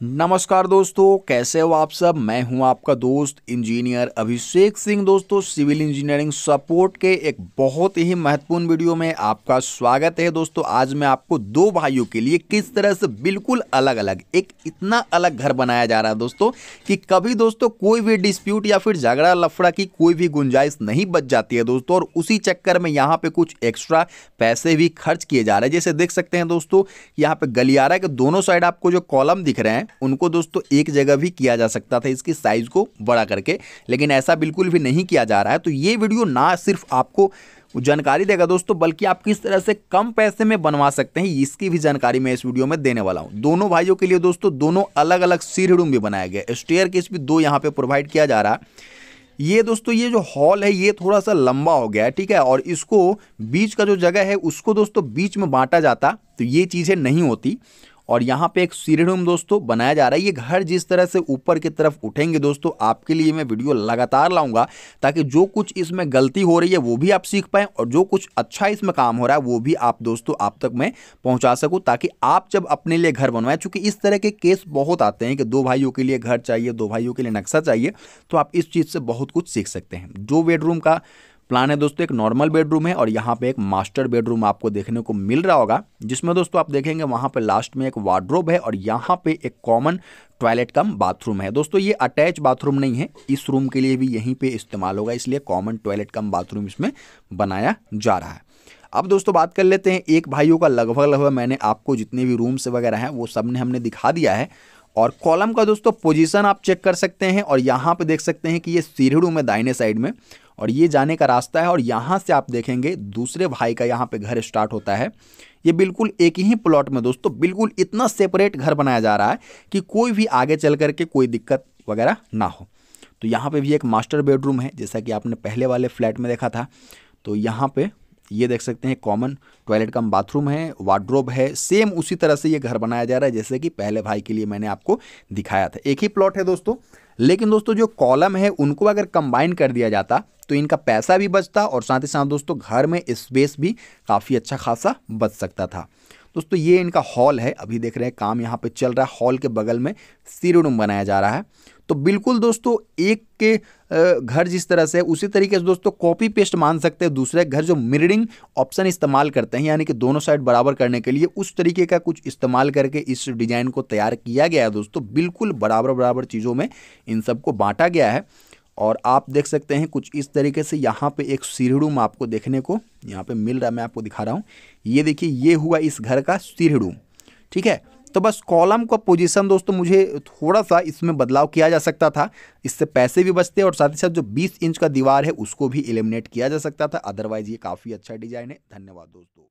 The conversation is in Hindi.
नमस्कार दोस्तों, कैसे हो आप सब? मैं हूँ आपका दोस्त, इंजीनियर अभिषेक सिंह। दोस्तों, सिविल इंजीनियरिंग सपोर्ट के एक बहुत ही महत्वपूर्ण वीडियो में आपका स्वागत है। दोस्तों, आज मैं आपको दो भाइयों के लिए किस तरह से बिल्कुल अलग अलग एक इतना अलग घर बनाया जा रहा है दोस्तों, कि कभी दोस्तों कोई भी डिस्प्यूट या फिर झगड़ा लफड़ा की कोई भी गुंजाइश नहीं बच जाती है दोस्तों, और उसी चक्कर में यहाँ पे कुछ एक्स्ट्रा पैसे भी खर्च किए जा रहे हैं। जैसे देख सकते हैं दोस्तों, यहाँ पे गलियारा के दोनों साइड आपको जो कॉलम दिख रहे हैं उनको दोस्तों एक जगह भी किया जा सकता था, इसकी साइज़ को बड़ा करके, लेकिन ऐसा बिल्कुल भी नहीं किया जा रहा है। तो ये वीडियो ना सिर्फ़ आपको जानकारी देगा दोस्तों, बल्कि आप किस तरह से कम पैसे में बनवा सकते हैं, इसकी भी जानकारी मैं इस वीडियो में देने वाला हूँ। दोनों भाइयों के लिए दोस्तों, दोनों अलग अलग सीढ़ी रूम भी बनाया गया स्टेयर केस भी दो यहाँ पे प्रोवाइड किया जा रहा। है ये दोस्तों, ये जो हॉल है, ये थोड़ा सा लंबा हो गया है, ठीक है? और इसको बीच का जो जगह है, उसको दोस्तों बीच में बांटा जाता तो ये चीज़ें नहीं होती। और यहाँ पे एक सीढ़ी रूम दोस्तों बनाया जा रहा है। ये घर जिस तरह से ऊपर की तरफ़ उठेंगे दोस्तों, आपके लिए मैं वीडियो लगातार लाऊँगा ताकि जो कुछ इसमें गलती हो रही है वो भी आप सीख पाएँ और जो कुछ अच्छा इसमें काम हो रहा है वो भी आप दोस्तों आप तक मैं पहुँचा सकूँ ताकि आप जब अपने लिए घर बनवाएँ, चूँकि इस तरह के केस बहुत आते हैं कि दो भाइयों के लिए घर चाहिए, दो भाइयों के लिए नक्शा चाहिए तो आप इस चीज़ से बहुत कुछ सीख सकते हैं। जो बेडरूम का प्लान है दोस्तों, एक नॉर्मल बेडरूम है और यहाँ पे एक मास्टर बेडरूम आपको देखने को मिल रहा होगा, जिसमें दोस्तों आप देखेंगे वहाँ पे लास्ट में एक वार्ड्रोब है और यहाँ पे एक कॉमन टॉयलेट कम बाथरूम है। दोस्तों, ये अटैच बाथरूम नहीं है, इस रूम के लिए भी यहीं पे इस्तेमाल होगा, इसलिए कॉमन टॉयलेट कम बाथरूम इसमें बनाया जा रहा है। अब दोस्तों, बात कर लेते हैं, एक भाइयों का लगभग लगभग मैंने आपको जितने भी रूम्स वगैरह हैं, वो सबने हमने दिखा दिया है। और कॉलम का दोस्तों पोजीशन आप चेक कर सकते हैं और यहाँ पे देख सकते हैं कि ये सीढ़ी है दाहिने साइड में और ये जाने का रास्ता है और यहाँ से आप देखेंगे दूसरे भाई का यहाँ पे घर स्टार्ट होता है। ये बिल्कुल एक ही प्लॉट में दोस्तों, बिल्कुल इतना सेपरेट घर बनाया जा रहा है कि कोई भी आगे चल करके कोई दिक्कत वगैरह ना हो। तो यहाँ पे भी एक मास्टर बेडरूम है, जैसा कि आपने पहले वाले फ्लैट में देखा था। तो यहाँ पे ये देख सकते हैं कॉमन टॉयलेट कम बाथरूम है, वार्ड्रोब है, सेम उसी तरह से ये घर बनाया जा रहा है, जैसे कि पहले भाई के लिए मैंने आपको दिखाया था। एक ही प्लॉट है दोस्तों, लेकिन दोस्तों जो कॉलम है, उनको अगर कंबाइन कर दिया जाता तो इनका पैसा भी बचता और साथ ही साथ दोस्तों घर में स्पेस भी काफ़ी अच्छा खासा बच सकता था। दोस्तों, ये इनका हॉल है। अभी देख रहे हैं, काम यहाँ पे चल रहा है। हॉल के बगल में सीरो रूम बनाया जा रहा है। तो बिल्कुल दोस्तों, एक के घर जिस तरह से उसी तरीके से दोस्तों कॉपी पेस्ट मान सकते हैं। दूसरे घर जो मिररिंग ऑप्शन इस्तेमाल करते हैं, यानी कि दोनों साइड बराबर करने के लिए उस तरीके का कुछ इस्तेमाल करके इस डिज़ाइन को तैयार किया गया है दोस्तों। बिल्कुल बराबर बराबर चीज़ों में इन सबको बांटा गया है। और आप देख सकते हैं कुछ इस तरीके से यहाँ पे एक सीढ़ी रूम आपको देखने को यहाँ पे मिल रहा है, मैं आपको दिखा रहा हूँ। ये देखिए, ये हुआ इस घर का सीढ़ी रूम ठीक है? तो बस कॉलम का पोजीशन दोस्तों, मुझे थोड़ा सा इसमें बदलाव किया जा सकता था। इससे पैसे भी बचते और साथ ही साथ जो 20 इंच का दीवार है, उसको भी एलिमिनेट किया जा सकता था। अदरवाइज़ ये काफ़ी अच्छा डिज़ाइन है। धन्यवाद दोस्तों।